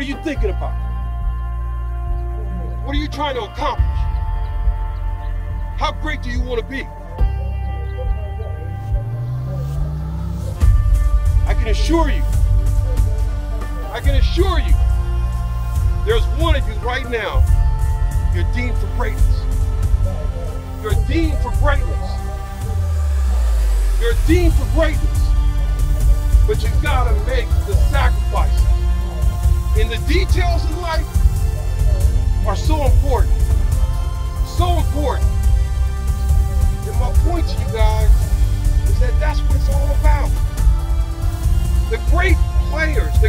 What are you thinking about? What are you trying to accomplish? How great do you want to be? I can assure you, I can assure you, there's one of you right now, you're deemed for greatness. You're deemed for greatness. You're deemed for greatness. But you gotta make the sacrifices. Details in life are so important. So important. And my point to you guys is that that's what it's all about. The great players,